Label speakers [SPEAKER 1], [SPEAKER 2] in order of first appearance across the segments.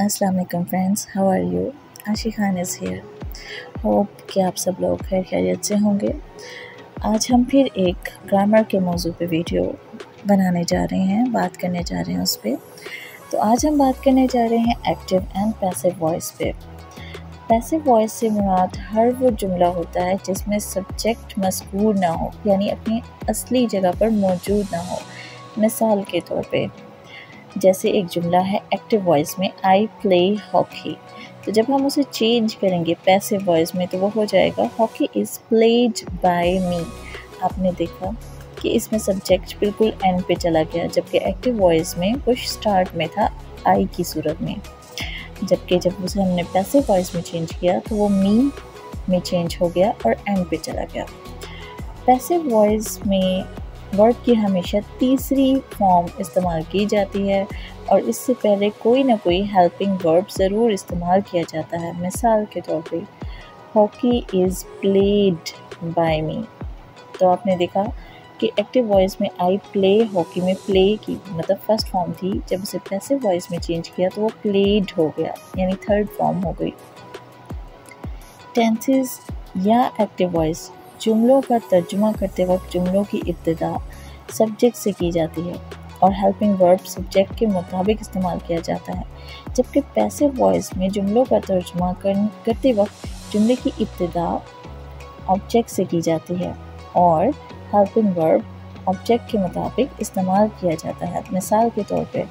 [SPEAKER 1] वालेकुम friends how are you Aashi Khan is here hope कि आप सब लोग खैर खैरियत से होंगे। आज हम फिर एक ग्रामर के मौजू पे वीडियो बनाने जा रहे हैं, बात करने जा रहे हैं उस पर तो आज हम बात करने जा रहे हैं एक्टिव एंड पैसिव वॉइस पे। पैसिव वॉइस से मुराद हर वो जुमला होता है जिसमें सब्जेक्ट मजकूर ना हो, यानी अपनी असली जगह पर मौजूद ना हो। मिसाल के तौर पे जैसे एक जुमला है एक्टिव वॉइस में आई प्ले हॉकी तो जब हम उसे चेंज करेंगे पैसिव वॉइस में तो वो हो जाएगा hockey is played by me आपने देखा कि इसमें सब्जेक्ट बिल्कुल एंड पे चला गया, जबकि एक्टिव वॉइस में कुछ स्टार्ट में था आई की सूरत में. जबकि जब उसे हमने पैसिव वॉइस में चेंज किया तो वो मी में चेंज हो गया और एंड पे चला गया. पैसिव वॉइस में वर्ब की हमेशा तीसरी फॉर्म इस्तेमाल की जाती है और इससे पहले कोई ना कोई हेल्पिंग वर्ब ज़रूर इस्तेमाल किया जाता है। मिसाल के तौर पे hockey is played by me तो आपने देखा कि एक्टिव वॉइस में आई प्ले हॉकी में प्ले की मतलब फ़र्स्ट फॉर्म थी। जब उसे पैसिव वॉइस में चेंज किया तो वो प्लेड हो गया, यानी थर्ड फॉर्म हो गई। टेंसेस या एक्टिव वॉइस जुमलों का तर्जुमा करते वक्त जुमलों की इब्तदा सब्जेक्ट से की जाती है और हेल्पिंग वर्ब सब्जेक्ट के मुताबिक इस्तेमाल किया जाता है। जबकि पैसिव वॉइस में जुमलों का तर्जुमा कर, करते वक्त जुमले की इब्तदा ऑब्जेक्ट से की जाती है और हेल्पिंग वर्ब ऑब्जेक्ट के मुताबिक इस्तेमाल किया जाता है। मिसाल के तौर पे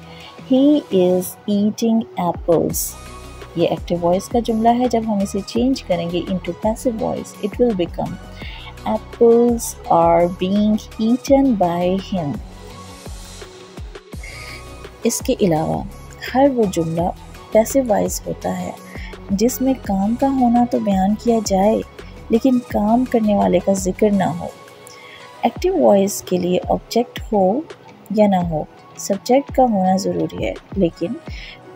[SPEAKER 1] ही इज़ ईटिंग एप्पल्स ये एक्टिव वॉइस का जुमला है। जब हम इसे चेंज करेंगे into passive voice it will become apples are being eaten by him. इसके अलावा, हर वो जुमला पैसिव वाइज होता है, जिसमें काम का होना तो बयान किया जाए, लेकिन काम करने वाले का ज़िक्र ना हो एक्टिव वॉइस के लिए ऑब्जेक्ट हो या ना हो सब्जेक्ट का होना ज़रूरी है, लेकिन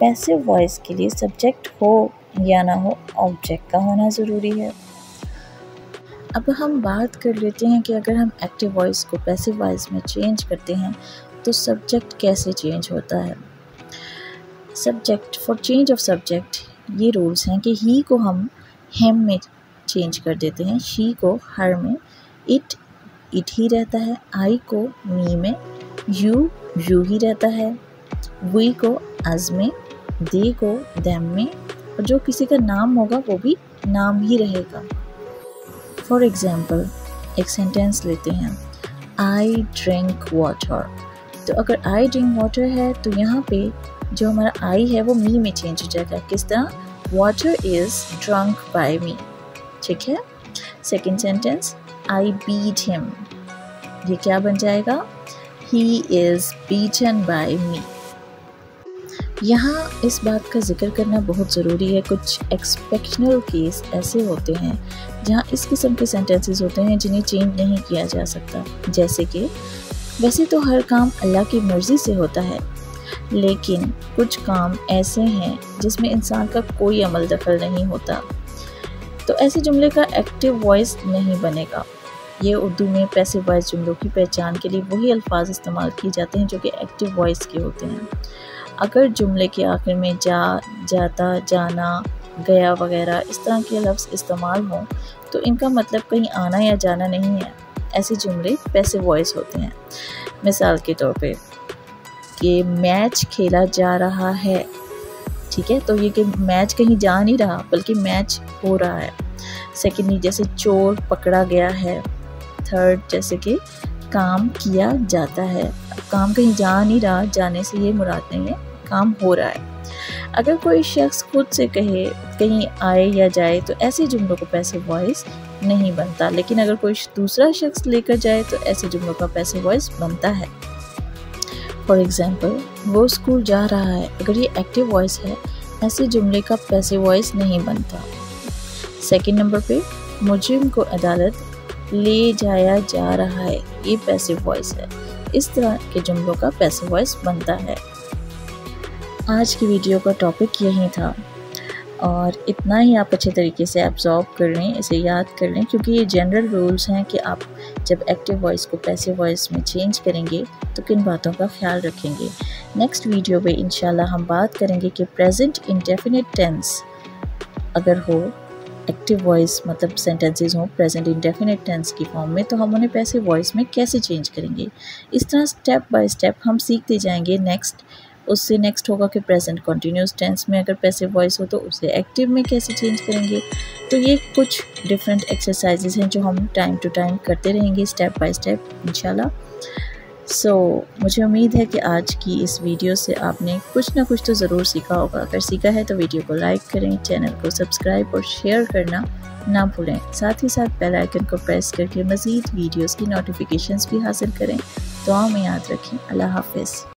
[SPEAKER 1] पैसिव वॉइस के लिए सब्जेक्ट हो या ना हो ऑब्जेक्ट का होना ज़रूरी है अब हम बात कर लेते हैं कि अगर हम एक्टिव वॉइस को पैसिव वॉइस में चेंज करते हैं तो सब्जेक्ट कैसे चेंज होता है? Subject for change of subject ये रूल्स हैं कि ही को हम हेम में चेंज कर देते हैं। शी को हर में इट इट ही रहता है। आई को मी में यू यू ही रहता है। वी को अज में दे को दैम में, और जो किसी का नाम होगा वो भी नाम ही रहेगा। फॉर एग्ज़ाम्पल एक सेंटेंस लेते हैं आई ड्रिंक वाटर तो अगर आई ड्रिंक वाटर है तो यहाँ पे जो हमारा आई है, वो मी में चेंज हो जाएगा। किस तरह? Water is drunk by me ठीक है? Second sentence I beat him ये क्या बन जाएगा? He is beaten by me यहाँ इस बात का ज़िक्र करना बहुत ज़रूरी है। कुछ एक्सपेक्शनल केस ऐसे होते हैं, जहाँ इस किस्म के सेंटेंसेस होते हैं जिन्हें चेंज नहीं किया जा सकता। जैसे कि, वैसे तो हर काम अल्लाह की मर्ज़ी से होता है, लेकिन कुछ काम ऐसे हैं जिसमें इंसान का कोई अमल दखल नहीं होता। तो ऐसे जुमले का एक्टिव वॉइस नहीं बनेगा। ये उर्दू में पैसे वॉइस जुमलों की पहचान के लिए वही अल्फाज इस्तेमाल किए जाते हैं जो कि एक्टिव वॉइस के होते हैं। अगर जुमले के आखिर में जा, जाता, जाना, गया वगैरह इस तरह के लफ्ज़ इस्तेमाल हों तो इनका मतलब कहीं आना या जाना नहीं है। ऐसे जुमले पैसे वॉइस होते हैं। मिसाल के तौर पे कि मैच खेला जा रहा है, ठीक है? तो ये कि मैच कहीं जा नहीं रहा, बल्कि मैच हो रहा है। सेकेंडली जैसे चोर पकड़ा गया है। थर्ड जैसे कि काम किया जाता है। काम कहीं जा नहीं रहा, जाने से ये मुराद नहीं है। काम हो रहा है। अगर कोई शख्स खुद से कहे, कहीं आए या जाए तो ऐसे जुमलों को पैसे वॉइस नहीं बनता। लेकिन अगर कोई दूसरा शख्स लेकर जाए तो ऐसे जुमलों का पैसे वॉइस बनता है। फॉर एग्ज़ाम्पल वो स्कूल जा रहा है। अगर ये एक्टिव वॉइस है, ऐसे जुमले का पैसे वॉइस नहीं बनता। सेकेंड नंबर पे, मुजरिम को अदालत ले जाया जा रहा है। ये पैसे वॉइस है। इस तरह के जुमलों का पैसे वॉइस बनता है। आज की वीडियो का टॉपिक यही था। और इतना ही आप अच्छे तरीके से एब्जॉर्ब कर लें, इसे याद कर लें, क्योंकि ये जनरल रूल्स हैं कि आप जब एक्टिव वॉइस को पैसिव वॉइस में चेंज करेंगे तो किन बातों का ख्याल रखेंगे। नेक्स्ट वीडियो में इंशाल्लाह हम बात करेंगे कि प्रेजेंट इंडेफिनिट टेंस अगर हो एक्टिव वॉइस मतलब सेंटेंसेस हों प्रेजेंट इंडेफिनिट टेंस की फॉर्म में तो हम उन्हें पैसिव वॉइस में कैसे चेंज करेंगे? इस तरह स्टेप बाय स्टेप हम सीखते जाएँगे। नेक्स्ट उससे नेक्स्ट होगा कि प्रेजेंट कंटिन्यूस टेंस में अगर पैसिव वॉइस हो तो उसे एक्टिव में कैसे चेंज करेंगे? तो ये कुछ डिफरेंट एक्सरसाइजेज हैं जो हम टाइम टू टाइम करते रहेंगे स्टेप बाय स्टेप इंशाल्लाह सो so, मुझे उम्मीद है कि आज की इस वीडियो से आपने कुछ ना कुछ तो ज़रूर सीखा होगा। अगर सीखा है तो वीडियो को लाइक करें चैनल को सब्सक्राइब और शेयर करना ना भूलें। साथ ही साथ बेल आइकन को प्रेस करके मज़ीद वीडियोस की नोटिफिकेशंस भी हासिल करें। दुआ में याद रखें। अल्लाह हाफिज़।